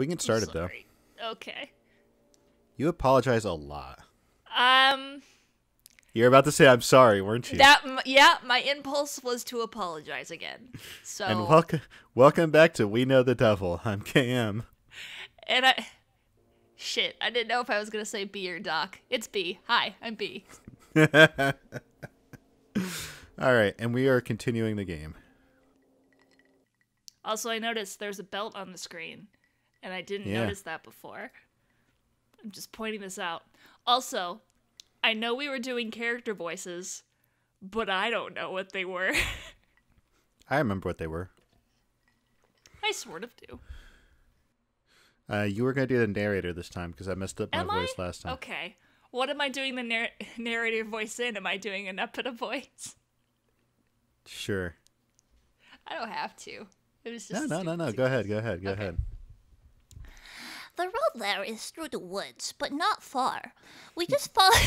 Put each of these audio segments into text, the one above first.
We can start it though. Okay. You apologize a lot. Um. You're about to say I'm sorry, weren't you? That yeah, my impulse was to apologize again. So and welcome, welcome back to We Know the Devil. I'm KM. and I shit, I didn't know if I was gonna say B or Doc. It's B. Hi, I'm B. All right, and we are continuing the game. Also, I noticed there's a belt on the screen, and I didn't Yeah. notice that before. I'm just pointing this out. Also, I know we were doing character voices, but I don't know what they were. I remember what they were. I sort of do. Uh, you were gonna do the narrator this time because I messed up my Am voice I? last time. Okay. What am I doing the narr- narrator voice in? Am I doing an up and a voice? Sure. I don't have to. It was No, just no, no, no. Go ahead. Go ahead. Go Okay. ahead. The road there is through the woods, but not far. We just follow.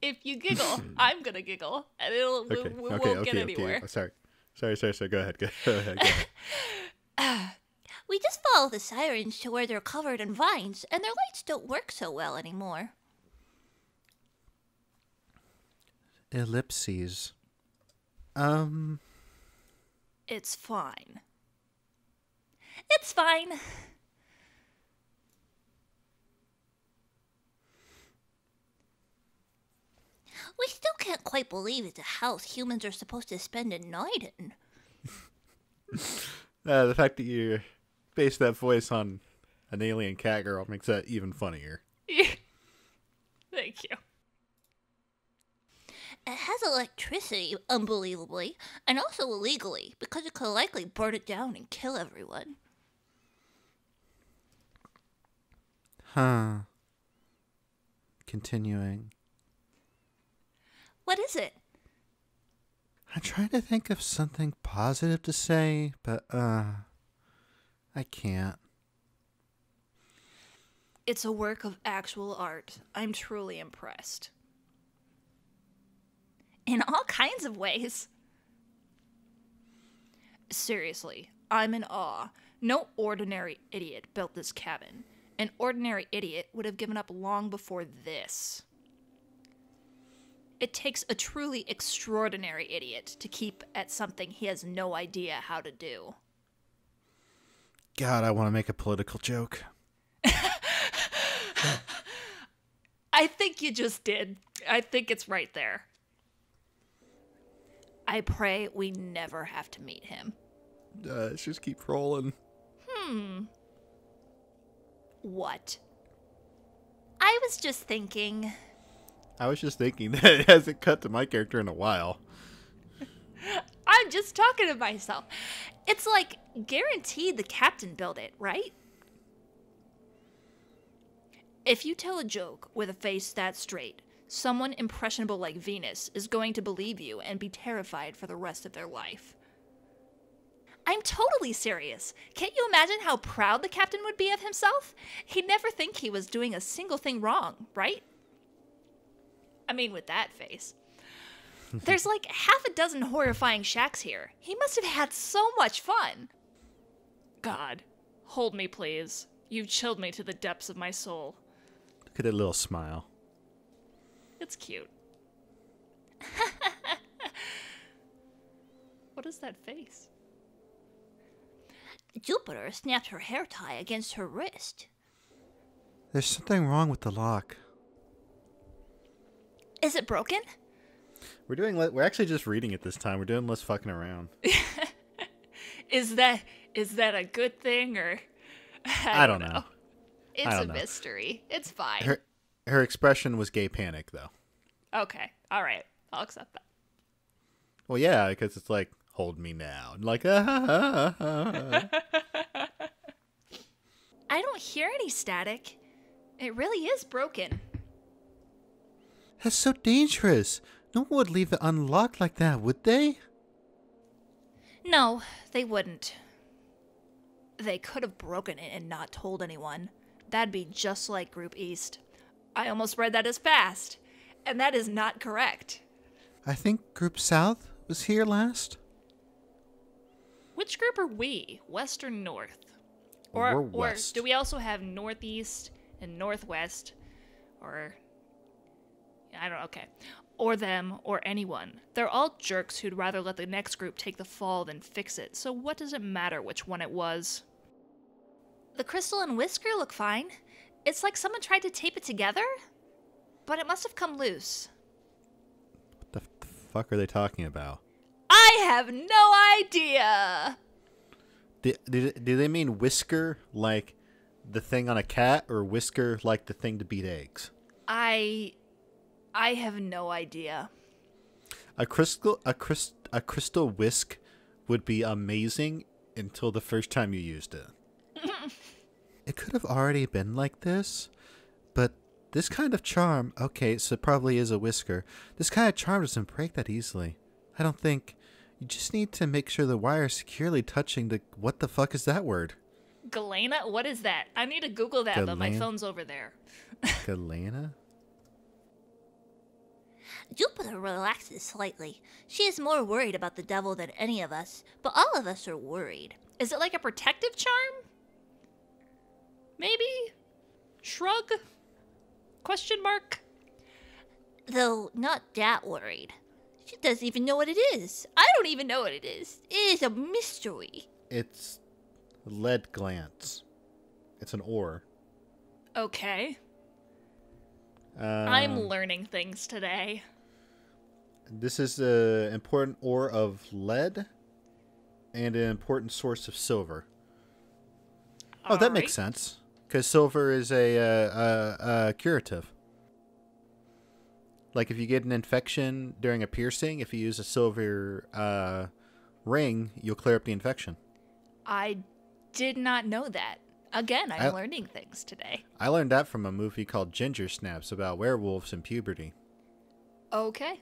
If you giggle, I'm gonna giggle, and it'll we, Okay. we okay. won't okay. get anywhere. Okay. Sorry. Sorry. Sorry. Sorry. Go ahead. Go ahead. Go ahead. we just follow the sirens to where they're covered in vines, and their lights don't work so well anymore. Ellipses. Um. It's fine. It's fine. We still can't quite believe it's a house humans are supposed to spend a night in. Uh, the fact that you base that voice on an alien cat girl makes that even funnier. Thank you. It has electricity, unbelievably, and also illegally, because it could likely burn it down and kill everyone. Huh. Continuing. What is it? I'm trying to think of something positive to say, but uh I can't. It's a work of actual art. I'm truly impressed. In all kinds of ways. Seriously, I'm in awe. No ordinary idiot built this cabin. An ordinary idiot would have given up long before this. It takes a truly extraordinary idiot to keep at something he has no idea how to do. God, I want to make a political joke. I think you just did. I think it's right there. I pray we never have to meet him. Uh, let's just keep rolling. Hmm. What? I was just thinking. I was just thinking that it hasn't cut to my character in a while. I'm just talking to myself. It's like guaranteed the captain built it, right? If you tell a joke with a face that straight, someone impressionable like Venus is going to believe you and be terrified for the rest of their life. I'm totally serious. Can't you imagine how proud the captain would be of himself? He'd never think he was doing a single thing wrong, right? I mean, with that face. There's like half a dozen horrifying shacks here. He must have had so much fun. God, hold me, please. You've chilled me to the depths of my soul. Look at that little smile. It's cute. what is that face? Jupiter snapped her hair tie against her wrist. There's something wrong with the lock. Is it broken? We're doing. We're actually just reading it this time. We're doing less fucking around. Is that is that a good thing or I don't know. It's I a don't know. mystery. It's fine. Her her expression was gay panic though. Okay. All right. I'll accept that. Well, yeah, because it's like hold me now, and like ah, ah, ah, ah. I don't hear any static. It really is broken. That's so dangerous. No one would leave it unlocked like that, would they? No, they wouldn't. They could have broken it and not told anyone. That'd be just like Group East. I almost read that as fast, and that is not correct. I think Group South was here last. Which group are we? West or North? Or, We're or do we also have northeast and northwest? Or. I don't know, okay. Or them, or anyone. They're all jerks who'd rather let the next group take the fall than fix it, so what does it matter which one it was? The crystal and whisker look fine. It's like someone tried to tape it together, but it must have come loose. What the, f- the fuck are they talking about? I have no idea! Do, do, do they mean whisker like the thing on a cat or whisker like the thing to beat eggs? I. I have no idea. A crystal a crys- a crystal whisk would be amazing until the first time you used it. it could have already been like this, but this kind of charm, okay, so it probably is a whisker. This kind of charm doesn't break that easily. I don't think you just need to make sure the wire is securely touching the what the fuck is that word? Galena? What is that? I need to Google that, but my phone's over there. Galena? Jupiter relaxes slightly. She is more worried about the devil than any of us, but all of us are worried. Is it like a protective charm? Maybe? Shrug? Question mark? Though not that worried. She doesn't even know what it is. I don't even know what it is. It is a mystery. It's lead glance. It's an ore. Okay. Uh, I'm learning things today. This is an important ore of lead and an important source of silver. Oh, that makes sense. Because silver is a, uh, uh, uh, curative. Like if you get an infection during a piercing, if you use a silver uh, ring, you'll clear up the infection. I did not know that. Again, I'm I- learning things today. I learned that from a movie called Ginger Snaps about werewolves and puberty. Okay.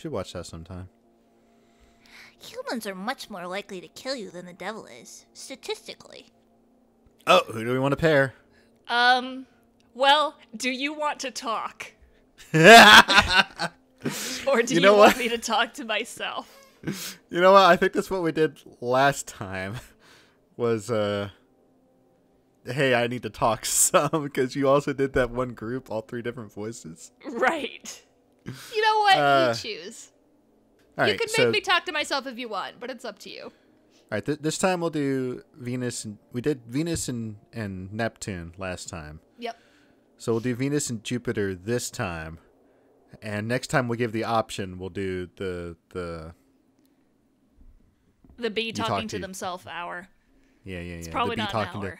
Should watch that sometime. Humans are much more likely to kill you than the devil is, statistically. Oh, who do we want to pair? Um, well, do you want to talk? Or do You you, want what? me to talk to myself? You know what? I think that's what we did last time. Was uh, hey, I need to talk some because you also did that one group, all three different voices. Right. You know what? Uh, you choose. All you right, can make so me talk to myself if you want, but it's up to you. all right, th- this time we'll do Venus. And, we did Venus and and Neptune last time, Yep. so we'll do Venus and Jupiter this time, and next time we'll give the option. We'll do the the The bee talk talking to- to themselves hour. yeah yeah yeah. probably the bee not an talking hour.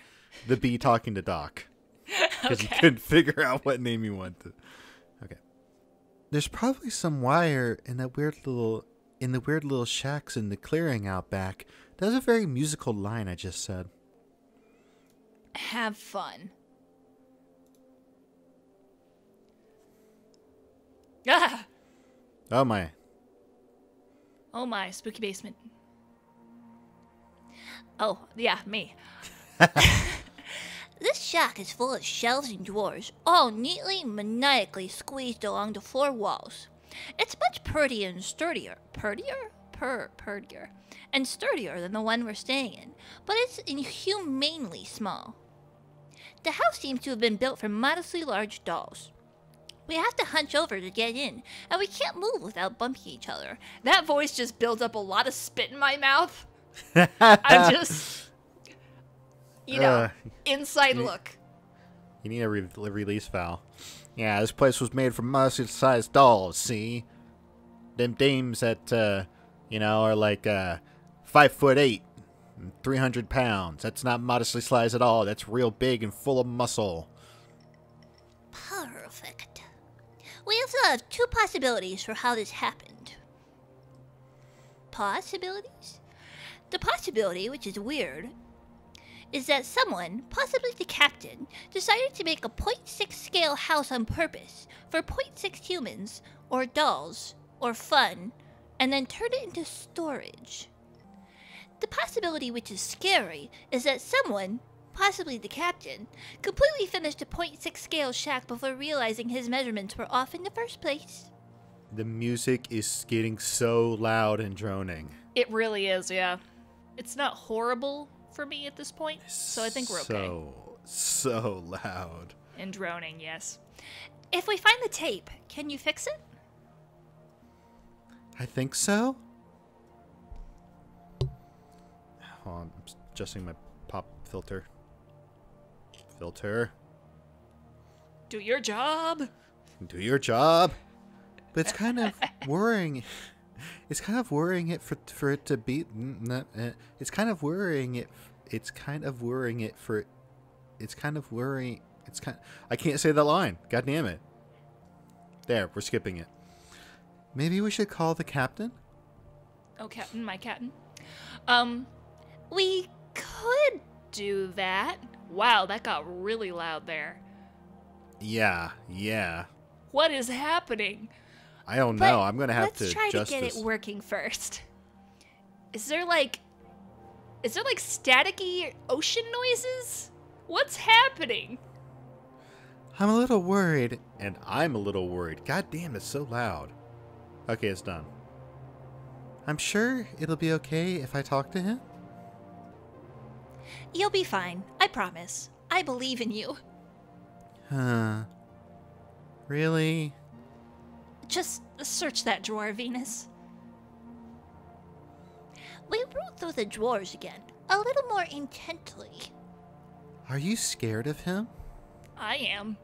to the bee talking to Doc. because you Okay. couldn't figure out what name you wanted. There's probably some wire in that weird little in the weird little shacks in the clearing out back. That was a very musical line I just said. Have fun. Ah! Oh my. Oh my, spooky basement. Oh, yeah, me. This shack is full of shelves and drawers, all neatly, maniacally squeezed along the four walls. It's much purtier and sturdier. Purtier? Pur, purtier. And sturdier than the one we're staying in, but it's inhumanely small. The house seems to have been built for modestly large dolls. We have to hunch over to get in, and we can't move without bumping each other. That voice just builds up a lot of spit in my mouth. I'm just, you know, Uh, inside look. You need a re- release valve. Yeah, this place was made for monster-sized dolls. See, them dames that uh, you know are like uh, five foot eight, and three hundred pounds. That's not modestly sized at all. That's real big and full of muscle. Perfect. We also have two possibilities for how this happened. Possibilities? The possibility, which is weird, is that someone, possibly the captain, decided to make a 0.6 scale house on purpose for 0.6 humans, or dolls, or fun, and then turn it into storage. The possibility, which is scary, is that someone, possibly the captain, completely finished a 0.6 scale shack before realizing his measurements were off in the first place. The music is getting so loud and droning. It really is, yeah. It's not horrible, for me at this point. So I think we're okay. So, so loud. And droning, yes. If we find the tape, can you fix it? I think so. Hold on, I'm adjusting my pop filter. Filter. Do your job. Do your job. But it's kind of worrying. It's kind of worrying it for for it to be. Uh, it's kind of worrying it. It's kind of worrying it for. It's kind of worrying. It's kind. I can't say that line. God damn it. There, we're skipping it. Maybe we should call the captain. Oh, captain, my captain. Um, we could do that. Wow, that got really loud there. Yeah, yeah. What is happening? I don't But know. I'm gonna have Let's to try adjust to get it working first. Is there like Is there like staticky ocean noises? What's happening? I'm a little worried, and I'm a little worried. God damn, it's so loud. Okay, it's done. I'm sure it'll be okay if I talk to him. You'll be fine. I promise. I believe in you. Huh. Really? Just search that drawer, Venus. We root through the drawers again, a little more intently. Are you scared of him? I am.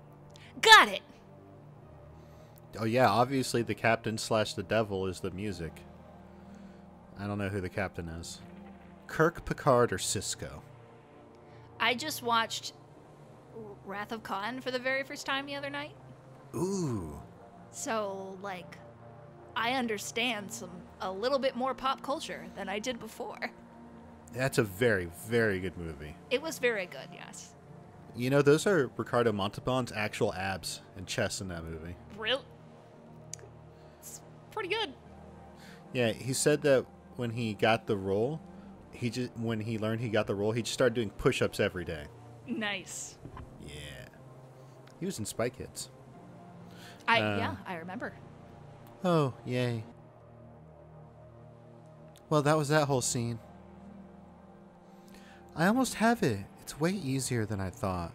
Got it. Oh yeah, obviously the captain slash the devil is the music. I don't know who the captain is. Kirk, Picard, or Sisko? I just watched Wrath of Khan for the very first time the other night. Ooh. So, like, I understand some a little bit more pop culture than I did before. That's a very, very good movie. It was very good, yes. You know, those are Ricardo Montalban's actual abs and chest in that movie. Real. It's pretty good. Yeah, he said that when he got the role, he just when he learned he got the role, he just started doing push-ups every day. Nice. Yeah. He was in Spy Kids. I Uh, yeah, I remember. Oh, yay. Well, that was that whole scene. I almost have it. It's way easier than I thought.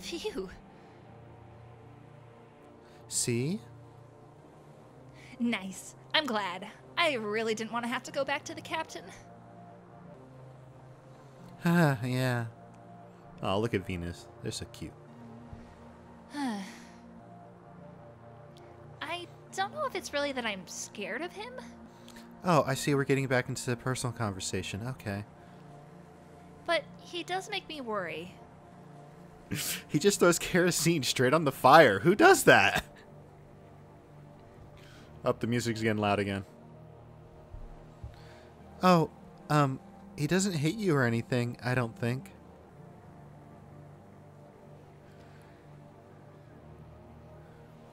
Phew. See? Nice. I'm glad. I really didn't want to have to go back to the captain. Ah, yeah. Oh, look at Venus. They're so cute. If it's really that I'm scared of him, Oh, I see we're getting back into the personal conversation. Okay. but he does make me worry. He just throws kerosene straight on the fire. Who does that? Up, the music's getting loud again. Oh, um, he doesn't hate you or anything, I don't think.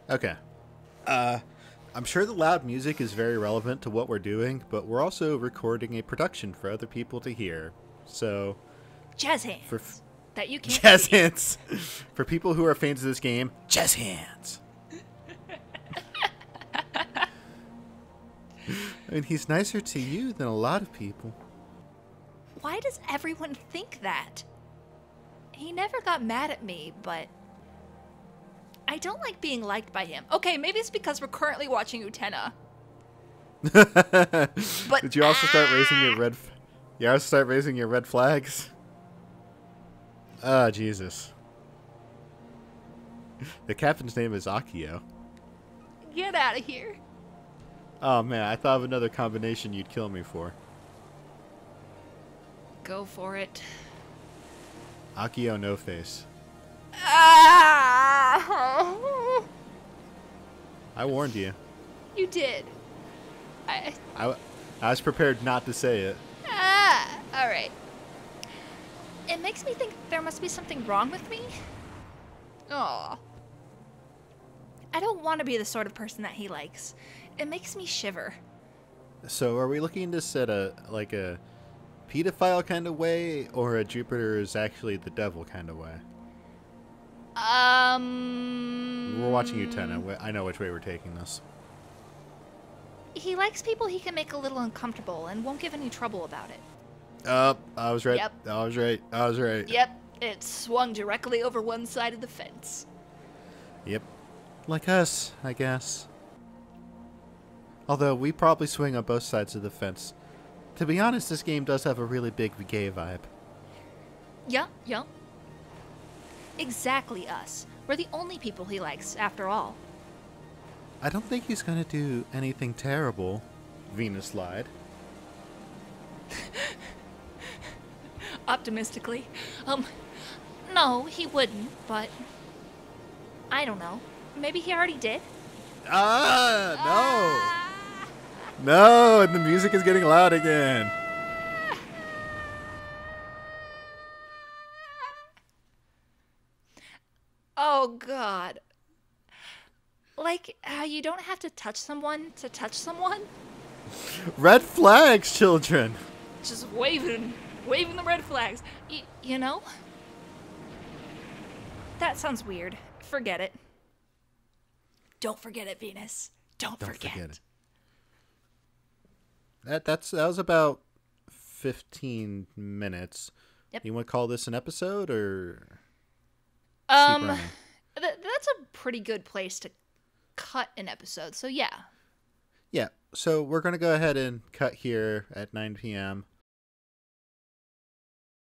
Okay. Uh, I'm sure the loud music is very relevant to what we're doing, but we're also recording a production for other people to hear. So, Jazz hands. for f- that you can't jazz see. hands. For people who are fans of this game, jazz hands. I mean, he's nicer to you than a lot of people. Why does everyone think that? He never got mad at me, but I don't like being liked by him. Okay, maybe it's because we're currently watching Utena. But Did you also start raising your red? F- you also start raising your red flags? Ah, Jesus. The captain's name is Akio. get out of here. Oh man, I thought of another combination you'd kill me for. Go for it. Akio No Face. Ah! I warned you. You did. I was prepared not to say it. Ah! Alright. It makes me think there must be something wrong with me. Aw. I don't want to be the sort of person that he likes. It makes me shiver. So, are we looking at this at a like a pedophile kind of way, or a Jupiter is actually the devil kind of way? Um. We're watching you, wh- I know which way we're taking this. He likes people he can make a little uncomfortable and won't give any trouble about it. Uh, I was right. Yep. I was right. I was right. Yep, it swung directly over one side of the fence. Yep. Like us, I guess. Although we probably swing on both sides of the fence. To be honest, this game does have a really big gay vibe. Yeah, yeah. Exactly us. We're the only people he likes, after all. I don't think he's gonna do anything terrible. Venus lied. Optimistically. Um, no, he wouldn't, but. I don't know. Maybe he already did? Ah, no! No, and the music is getting loud again. Oh, God. Like how you don't have to touch someone to touch someone? Red flags, children. Just waving, waving the red flags. Y- you know? That sounds weird. Forget it. Don't forget it, Venus. Don't, Don't forget. forget it. That that's that was about fifteen minutes. Yep. You want to call this an episode or Um. Th- that's a pretty good place to cut an episode. So yeah, Yeah. So we're gonna go ahead and cut here at 9 p.m.